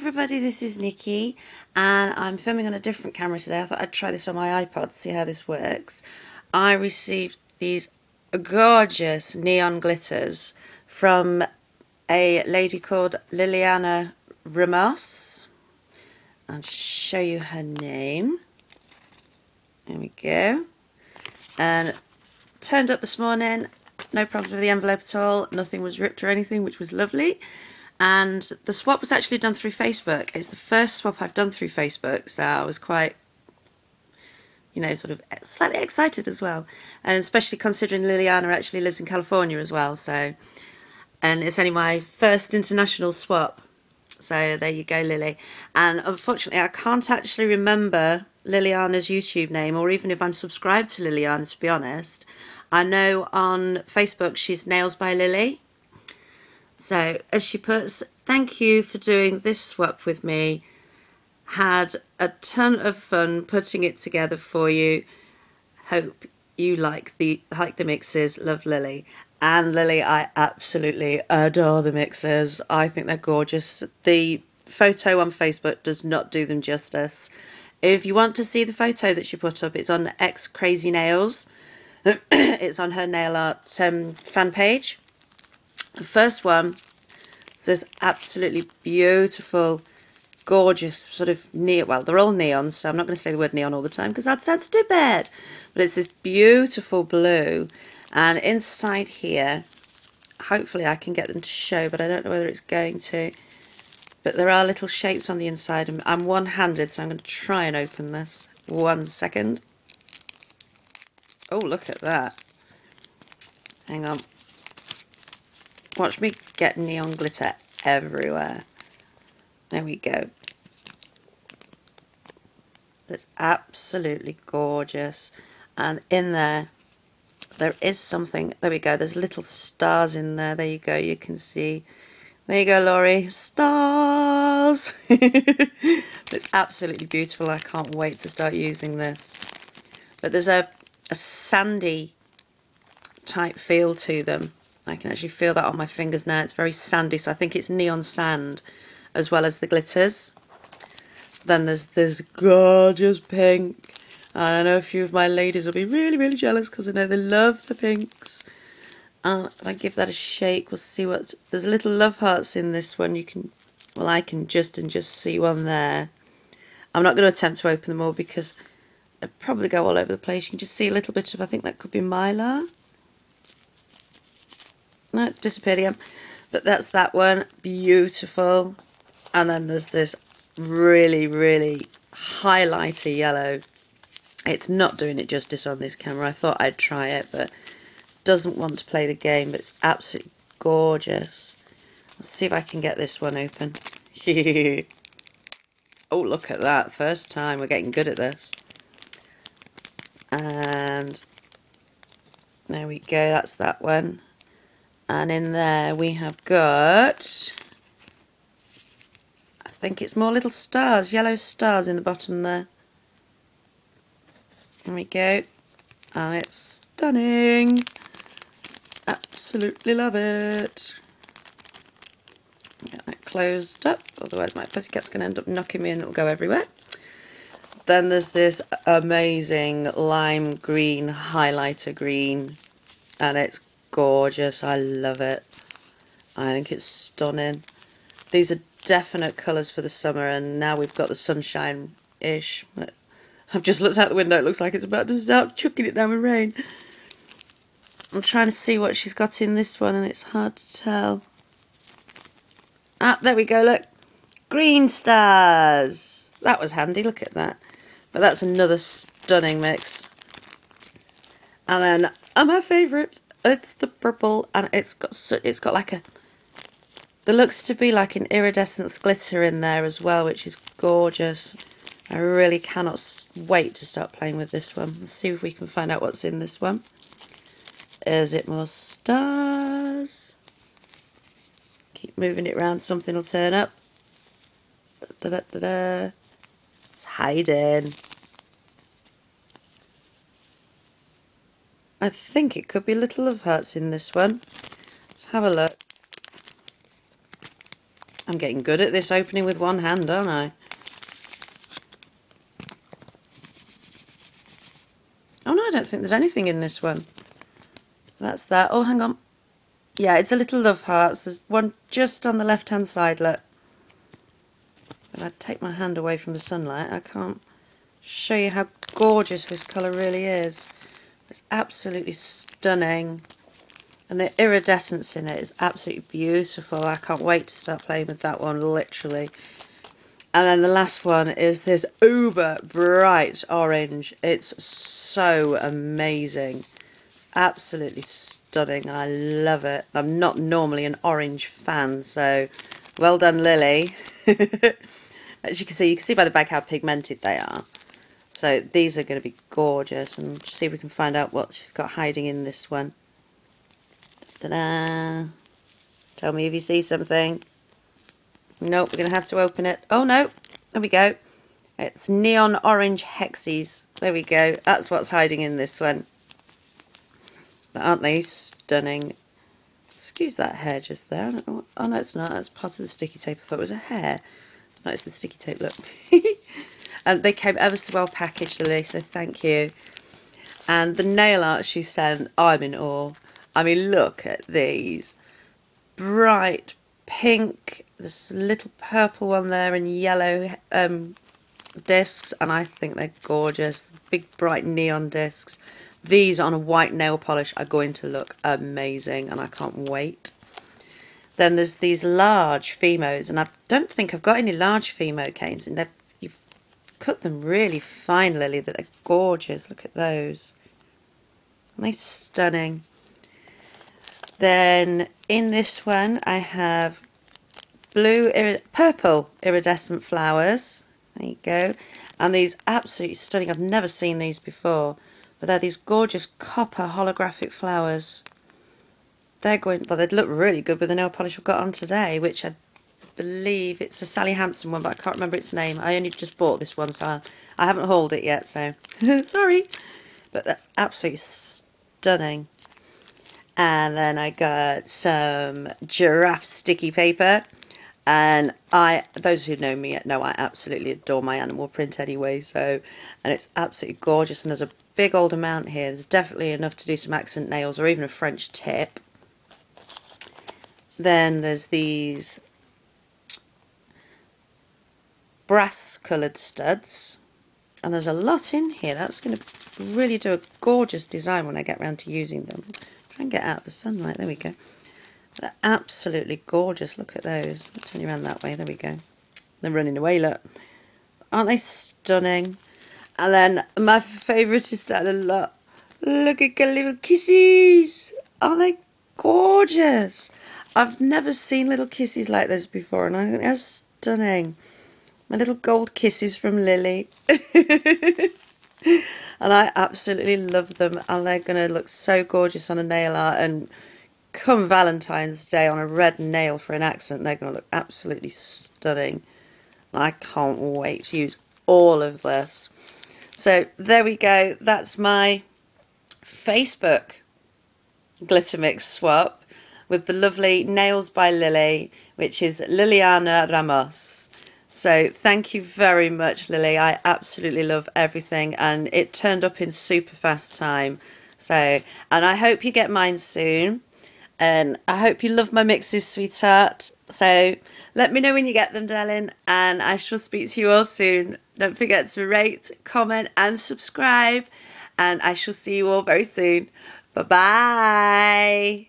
everybody, this is Nikki and I'm filming on a different camera today. I thought I'd try this on my iPod, to see how this works. I received these gorgeous neon glitters from a lady called Liliana Ramos. I'll show you her name. There we go. And turned up this morning, no problems with the envelope at all, nothing was ripped or anything, which was lovely and the swap was actually done through Facebook. It's the first swap I've done through Facebook, so I was quite, you know, sort of slightly excited as well, and especially considering Liliana actually lives in California as well. So, and it's only my first international swap. So there you go, Lily. And unfortunately, I can't actually remember Liliana's YouTube name, or even if I'm subscribed to Liliana. To be honest, I know on Facebook she's Nails by Lily so, as she puts, thank you for doing this swap with me. Had a ton of fun putting it together for you. Hope you like the like the mixes. Love Lily. And Lily, I absolutely adore the mixes. I think they're gorgeous. The photo on Facebook does not do them justice. If you want to see the photo that she put up, it's on X Crazy Nails. it's on her nail art um, fan page. The first one is this absolutely beautiful, gorgeous sort of neon. Well, they're all neons, so I'm not going to say the word neon all the time because that sounds too bad. But it's this beautiful blue, and inside here, hopefully I can get them to show, but I don't know whether it's going to. But there are little shapes on the inside. And I'm one-handed, so I'm going to try and open this. One second. Oh, look at that. Hang on. Watch me get neon glitter everywhere. There we go. It's absolutely gorgeous. And in there, there is something. There we go. There's little stars in there. There you go. You can see. There you go, Laurie. Stars! it's absolutely beautiful. I can't wait to start using this. But there's a, a sandy type feel to them. I can actually feel that on my fingers now. It's very sandy, so I think it's neon sand as well as the glitters. Then there's this gorgeous pink. I know a few of my ladies will be really, really jealous because I know they love the pinks. Uh, if I give that a shake, we'll see what... There's little love hearts in this one. You can... Well, I can just and just see one there. I'm not going to attempt to open them all because they probably go all over the place. You can just see a little bit of... I think that could be mylar. No, it disappeared again. But that's that one. Beautiful. And then there's this really, really highlighter yellow. It's not doing it justice on this camera. I thought I'd try it, but doesn't want to play the game, but it's absolutely gorgeous. Let's see if I can get this one open. oh, look at that. First time. We're getting good at this. And there we go. That's that one. And in there we have got, I think it's more little stars, yellow stars in the bottom there. There we go. And it's stunning. Absolutely love it. Get that closed up, otherwise my pussycat's going to end up knocking me and it'll go everywhere. Then there's this amazing lime green highlighter green and it's gorgeous. I love it. I think it's stunning. These are definite colours for the summer and now we've got the sunshine-ish. I've just looked out the window. It looks like it's about to start chucking it down with rain. I'm trying to see what she's got in this one and it's hard to tell. Ah, there we go, look. Green stars. That was handy, look at that. But that's another stunning mix. And then, uh, my favourite, it's the purple and it's got so, it's got like a there looks to be like an iridescence glitter in there as well which is gorgeous. I really cannot wait to start playing with this one. Let's see if we can find out what's in this one. Is it more stars? Keep moving it around something will turn up. Da, da, da, da. it's hiding I think it could be Little Love Hearts in this one. Let's have a look. I'm getting good at this opening with one hand, aren't I? Oh no, I don't think there's anything in this one. That's that. Oh, hang on. Yeah, it's a little love hearts. There's one just on the left-hand side, look. But I take my hand away from the sunlight, I can't show you how gorgeous this colour really is. It's absolutely stunning. And the iridescence in it is absolutely beautiful. I can't wait to start playing with that one, literally. And then the last one is this uber bright orange. It's so amazing. It's absolutely stunning. I love it. I'm not normally an orange fan, so well done, Lily. As you can see, you can see by the bag how pigmented they are. So these are going to be gorgeous. And see if we can find out what she's got hiding in this one. Ta-da! Tell me if you see something. Nope, we're going to have to open it. Oh, no. There we go. It's neon orange hexies. There we go. That's what's hiding in this one. But aren't they stunning? Excuse that hair just there. Oh, no, it's not. That's part of the sticky tape. I thought it was a hair. No, it's the sticky tape. Look. and they came ever so well packaged, Lily, so thank you. And the nail art she sent, I'm in awe. I mean, look at these. Bright pink this little purple one there and yellow um, discs and I think they're gorgeous. Big bright neon discs. These on a white nail polish are going to look amazing and I can't wait. Then there's these large Fimos and I don't think I've got any large Fimo canes and you've cut them really fine Lily that they're gorgeous. Look at those. Aren't stunning? Then in this one I have blue, purple iridescent flowers. There you go. And these absolutely stunning. I've never seen these before. But they're these gorgeous copper holographic flowers. They're going, well, they'd look really good with the nail polish I've got on today, which I believe it's a Sally Hansen one, but I can't remember its name. I only just bought this one, so I haven't hauled it yet, so sorry. But that's absolutely stunning. And then I got some giraffe sticky paper. And I, those who know me know I absolutely adore my animal print anyway. So, and it's absolutely gorgeous. And there's a big old amount here. There's definitely enough to do some accent nails or even a French tip. Then there's these brass coloured studs. And there's a lot in here. That's going to really do a gorgeous design when I get around to using them. Try and get out of the sunlight. There we go. They're absolutely gorgeous. Look at those. I'll turn you around that way. There we go. They're running away, look. Aren't they stunning? And then my favourite is that a lot. Look at the little kisses. Aren't they gorgeous? I've never seen little kisses like this before and I think they're stunning. My little gold kisses from Lily. and I absolutely love them and they're going to look so gorgeous on a nail art and come Valentine's Day on a red nail for an accent, they're going to look absolutely stunning. I can't wait to use all of this. So there we go. That's my Facebook glitter mix swap with the lovely Nails by Lily, which is Liliana Ramos. So thank you very much, Lily. I absolutely love everything and it turned up in super fast time. So, and I hope you get mine soon. And I hope you love my mixes, sweetheart. So let me know when you get them, darling. And I shall speak to you all soon. Don't forget to rate, comment, and subscribe. And I shall see you all very soon. Bye bye.